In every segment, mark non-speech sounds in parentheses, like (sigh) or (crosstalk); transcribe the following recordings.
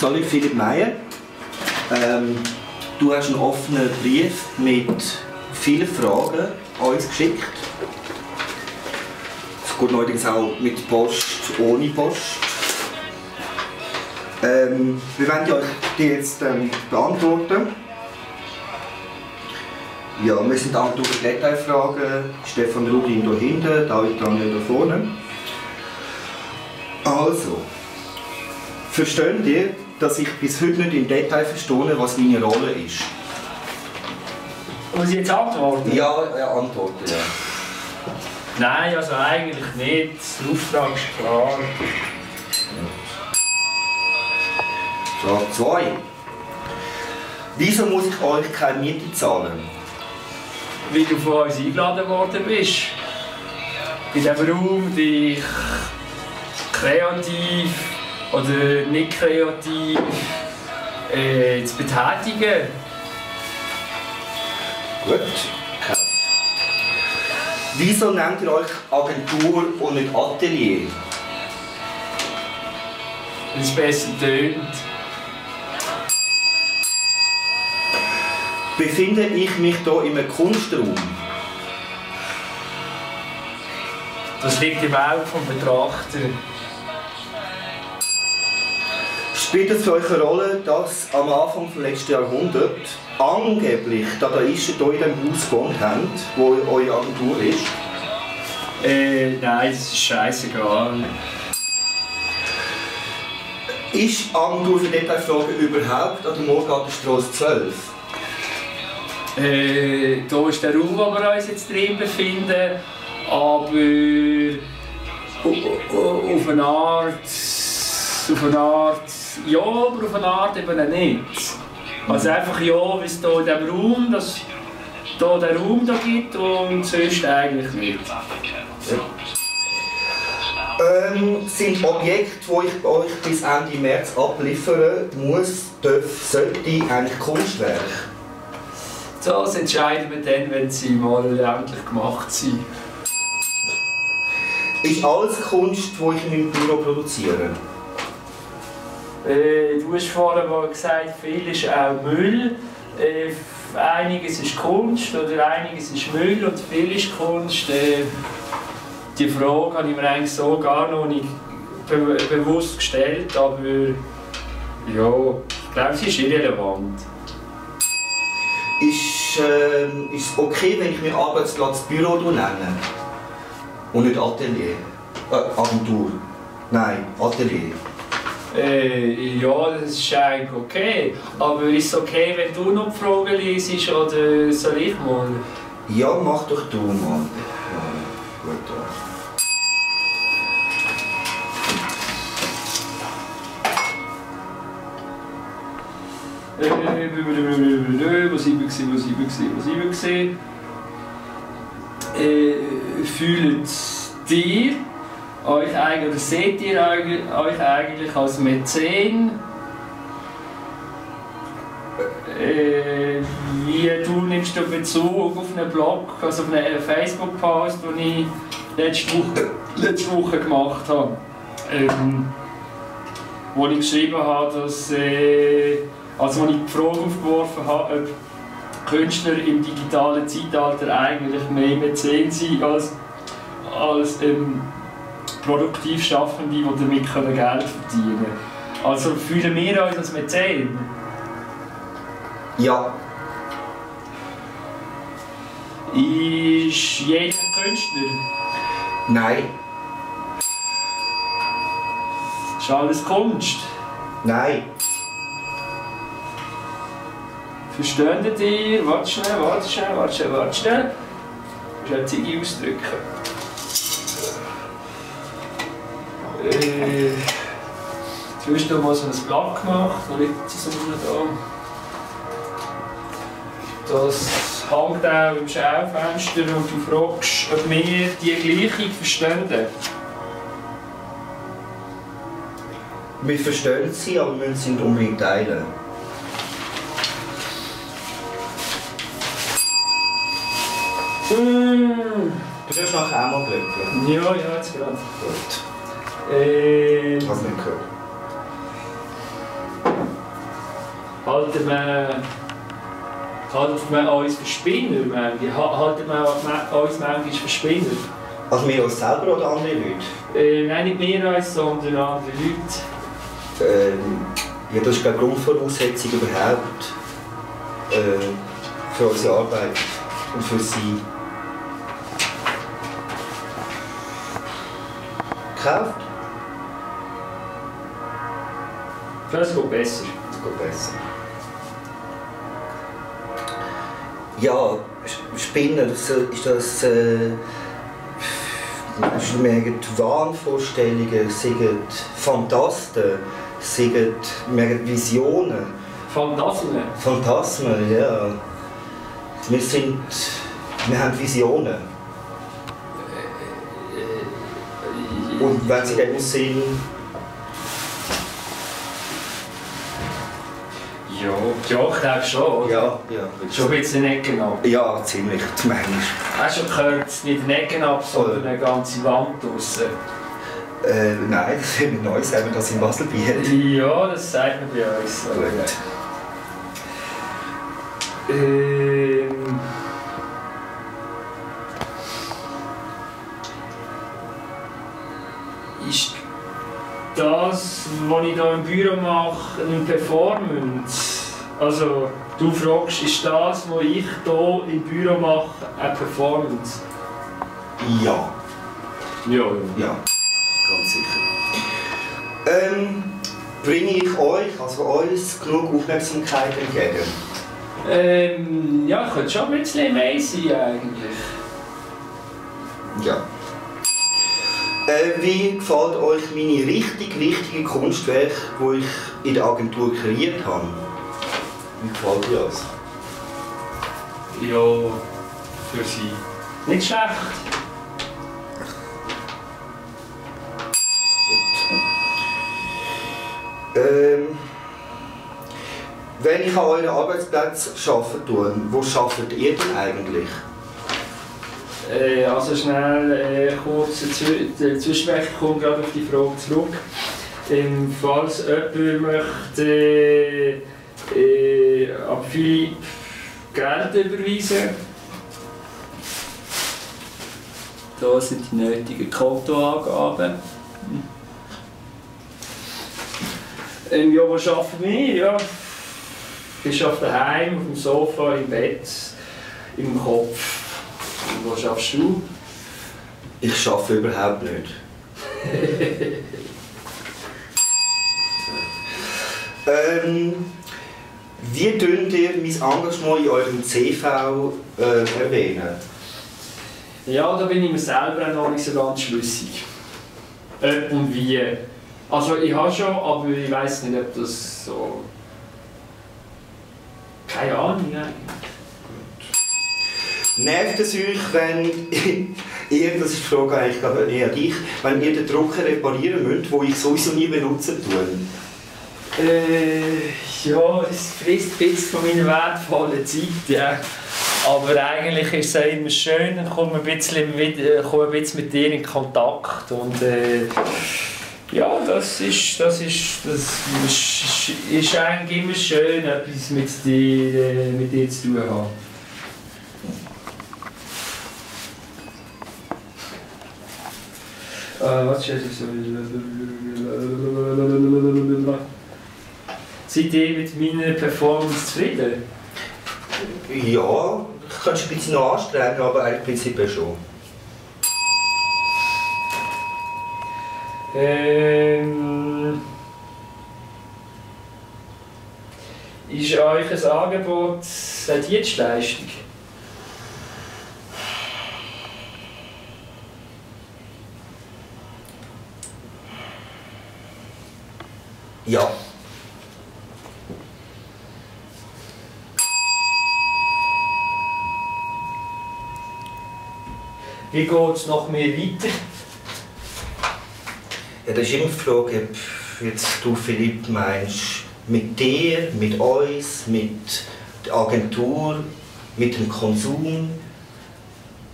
Salut Philipp Meyer. Ähm, du hast einen offenen Brief mit vielen Fragen an uns geschickt. Es geht neuerdings auch mit Post, ohne Post. Ähm, wir werden euch die jetzt ähm, beantworten. Ja, wir sind auch durch Detailfragen. Stefan Ruglin hier hinten, David Daniel da vorne. Also, versteht ihr, dass ich bis heute nicht im Detail verstehe, was meine Rolle ist? Muss ich jetzt antworten? Ja, ja antworten, ja. Nein, also eigentlich nicht. Der Auftrag ist klar. Frage 2. Wieso muss ich euch keine Miete zahlen? Wie du von uns eingeladen worden bist. In diesem Raum dich kreativ oder nicht kreativ äh, zu betätigen. Gut. Wieso nennt ihr euch Agentur und nicht Atelier? Wenn es besser tönt. Befinde ich mich hier in einem Kunstraum? Das liegt im Auge vom Betrachter. Spielt es für euch eine Rolle, dass am Anfang des letzten Jahrhunderts angeblich Dadaisten hier in diesem Haus gewohnt haben, wo eure Agentur ist? Äh, nein, das ist scheißegal. Ist Agentur für Detailfragen überhaupt an der Morgartenstrasse 12? Äh, hier ist der Raum, wo wir uns jetzt drin befinden, aber au- au- auf eine Art, auf eine Art, ja, aber auf eine Art eben nicht. Also einfach ja, wie es hier in diesem Raum, dass hier den Raum da gibt und sonst eigentlich nicht. Ähm, sind Objekte, die ich euch bis Ende März abliefern muss, darf, sollte eigentlich Kunstwerk? Das entscheiden wir dann, wenn sie mal endlich gemacht sind. Ist alles Kunst, die ich in meinem Büro produziere? Äh, du hast vorhin mal gesagt, viel ist auch Müll. Äh, einiges ist Kunst oder einiges ist Müll und viel ist Kunst. Äh, die Frage habe ich mir eigentlich so gar noch nicht be bewusst gestellt, aber ja, ich glaube, sie ist irrelevant. Ist, ist es okay, wenn ich mir Arbeitsplatz Büro nenne? Und nicht Atelier? Äh, Agentur? Nein, Atelier. Äh, ja, das ist eigentlich okay. Aber ist es okay, wenn du noch die Fragen liest oder soll ich mal? Ja, mach doch du mal. Ja, gut, ja. Äh, was ich gesehen, was ich gesehen, was ich gesehen. Äh, fühlt ihr euch eigentlich, oder seht ihr euch eigentlich als Mäzen? Äh, wie du nimmst du Bezug auf einen Blog, also auf einen Facebook-Post, den ich letzte Woche, letzte Woche gemacht habe? Ähm, wo ich geschrieben habe, dass äh, also als ich die Frage aufgeworfen habe, ob Künstler im digitalen Zeitalter eigentlich mehr Mäzen sind als, als ähm, produktiv Schaffende, die damit Geld verdienen können. Also fühlen wir uns als Mäzen? Ja, Ist jeder Künstler? nein, Ist alles Kunst? nein. Versteht ihr? Warte schnell, warte schnell, warte schnell, warte schnell. Ich eine Ziege ausdrücken. Äh, da mal so ein Blatt gemacht, wo liegt es so da? Das hängt auch im Schaufenster und du fragst, ob wir die Gleichung verstehen. Wir verstehen sie, aber wir müssen sie nicht unbedingt teilen. Mm. Du darfst nachher auch mal glöckeln. Ja, ja, jetzt gerade. Gut, Äh, hast du nicht gehört. halten wir, halten wir uns für Spinner manchmal? Ha- Halten wir uns manchmal für Spinner? Also wir uns selber oder andere Leute? Äh, nein, nicht wir uns, sondern andere Leute. Ähm, ja, das ist eine Grundvoraussetzung überhaupt äh, für unsere Arbeit und für sie. Gekauft? Das geht besser. Das geht besser. Ja, Spinner, so ist das. Äh, merken Wahnvorstellungen, sind Phantasten, sind merken Visionen, Phantasmen. Phantasmen, ja. Wir sind. Wir haben Visionen. Und wenn sie dann sind, Ja, ja, ich glaube schon. oder? ja, ja. Schon ein bisschen nicht genau. Ja, ziemlich, (laughs) manchmal. Hast du schon gehört, nicht den Ecken ab, sondern eine ganze Wand draussen? Äh, nein, das ist mir neu, sagen wir das in Baselbiet. Ja, das sagt man bei uns. Gut. Ähm. Was ich hier im Büro mache, eine Performance? Also, du fragst, ist das, was ich hier im Büro mache, eine Performance? Ja, Ja, ja. ja, ganz sicher. Ähm, bringe ich euch, also uns, genug Aufmerksamkeit entgegen? Ähm, ja, könnte schon ein bisschen mehr sein eigentlich. Ja. Äh, wie gefällt euch meine richtig wichtigen Kunstwerke, die ich in der Agentur kreiert habe? Wie gefällt dir das? Ja, für sie. Nicht schlecht. Ähm, wenn ich an euren Arbeitsplatz arbeiten tue, wo arbeitet ihr denn eigentlich? Äh, also schnell äh, kurz eine Zwischenweg, ich komme gerade auf die Frage zurück. Ähm, falls jemand möchte äh, äh, ab Philipp Geld überweisen, da sind die nötigen Kontoangaben. Ähm, ja, wo arbeiten wir? Ja, ich arbeite daheim, auf dem Sofa, im Bett, im Kopf. Und wo schaffst du? Ich arbeite überhaupt nicht. (laughs) ähm, wie könnt ihr mein Engagement in eurem CV äh, erwähnen? Ja, da bin ich mir selber noch nicht so ganz schlüssig. Ob und wie. Also ich habe schon, aber ich weiß nicht, ob das so... Keine Ahnung eigentlich. Nervt es euch, wenn (laughs) ihr, das ist die Frage eigentlich ich, eher dich, wenn ihr den Drucker reparieren müsst, den ich sowieso nie benutzen tue? Äh, ja, es frisst ein bisschen von meiner wertvollen Zeit, ja. Aber eigentlich ist es auch immer schön, dann komme ein bisschen mit, äh, komme ein bisschen mit dir in Kontakt und äh, ja, das ist, das ist, das ist, ist eigentlich immer schön, etwas mit dir, äh, mit dir zu tun haben. Was ist das? Seid ihr mit meiner Performance zufrieden? Ja, ich kann es ein bisschen noch anstrengen, aber eigentlich prinzipiell schon. Ähm, ist euch ein Angebot eine Dienstleistung? Ja. Wie geht es noch mehr weiter? Ja, das ist immer die Frage, ob jetzt du Philipp meinst, mit dir, mit uns, mit der Agentur, mit dem Konsum,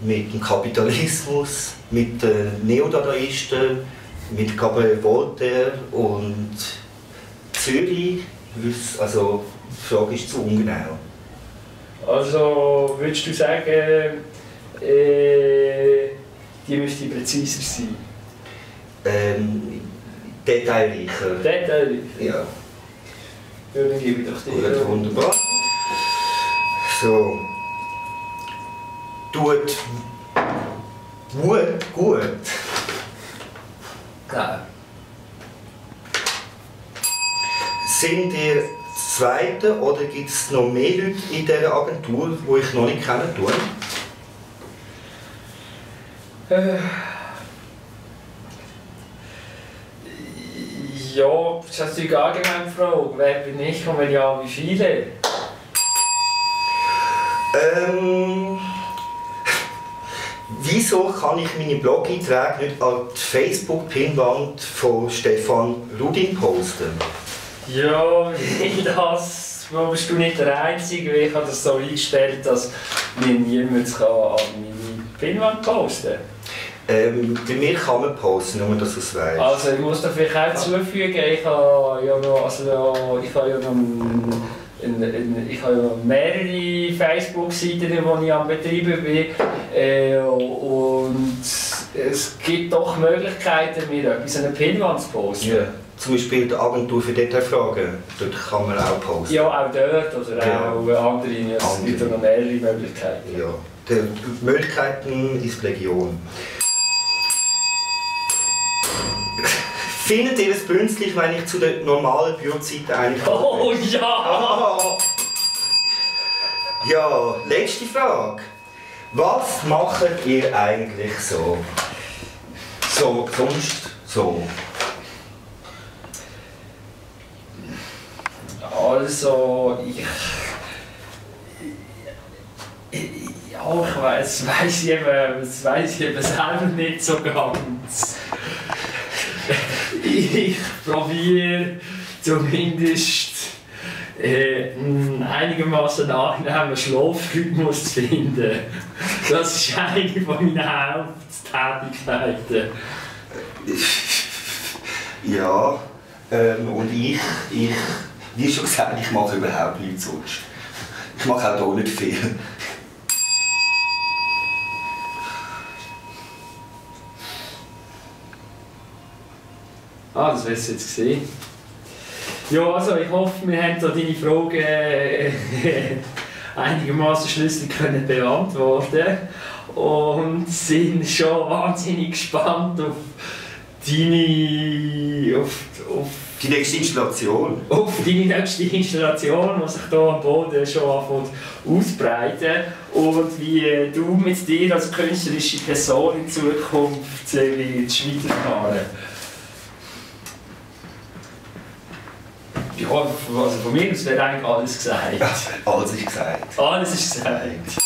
mit dem Kapitalismus, mit den Neodadaisten, mit Gabriel Voltaire und Zürich, also Die Frage ist zu ungenau. Also würdest du sagen, äh, die müsste präziser sein? Ähm, detailreicher. Detail? Ja, Ja, dann gebe ich doch dir. gut, wunderbar. So. Tut Wut gut. Nein. Sind ihr das Zweite oder gibt es noch mehr Leute in dieser Agentur, die ich noch nicht kennen tue? Äh. Ja, das ist natürlich eine allgemeine Frage. Wer bin ich und wenn ja, wie viele? Ähm, wieso kann ich meine Blog-Einträge nicht an die Facebook-Pinwand von Stefan Rudin posten? Ja, (laughs) das, wo bist du nicht der Einzige, ich habe das so eingestellt, dass mir niemand an meine Pinwand posten kann. Ähm, bei mir kann man posten, nur dass du es weißt. Also ich muss da vielleicht auch zufügen, ich habe ja noch, also ich habe ja noch ein, ein, ich habe ja mehrere Facebook-Seiten, die ich am Betreiben bin äh, und es gibt doch Möglichkeiten, mir etwas an eine Pinwand zu posten. Ja. Zum Beispiel die Agentur für Detailfragen. Dort kann man auch posten. Ja, auch dort oder Ja. auch andere. Noch mehrere Möglichkeiten. Ja. Die Möglichkeiten ist Legion. Findet ihr es brünstlich, wenn ich zu der normalen Bürozeit eigentlich Oh (laughs) ja! Ah. (laughs) Ja, letzte Frage. Was macht ihr eigentlich so? So, sonst so. Also, ich. Ja, ich weiß, weiß ich eben, das weiß ich eben selber nicht so ganz. Ich probiere zumindest äh, einigermaßen angenehmen Schlafrhythmus zu finden. Das ist eine von meinen Haupttätigkeiten. Ja, ähm, und ich, ich, wie schon gesagt, ich mache überhaupt nichts sonst. Ich mache auch hier nicht viel. Ah, das wirst du jetzt gesehen. Ja, also ich hoffe, wir haben da deine Fragen äh, (laughs) einigermaßen schlüssig können beantworten und sind schon wahnsinnig gespannt auf deine, auf, auf, Die nächste Installation. auf deine nächste Installation, die sich hier am Boden schon anfängt ausbreiten und wie du mit dir als künstlerische Person in Zukunft äh, willst weiterfahren Ja, also von mir aus wird eigentlich alles gesagt. (laughs) Alles ist gesagt. Alles ist gesagt.